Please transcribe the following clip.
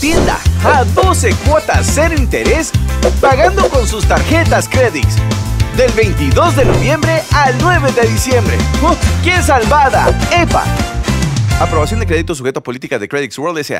tienda a 12 cuotas cero interés pagando con sus tarjetas Credix. Del 22 de noviembre al 9 de diciembre. ¡Oh, ¡Qué salvada! ¡EPA! Aprobación de crédito sujeto a política de Credix World S.A.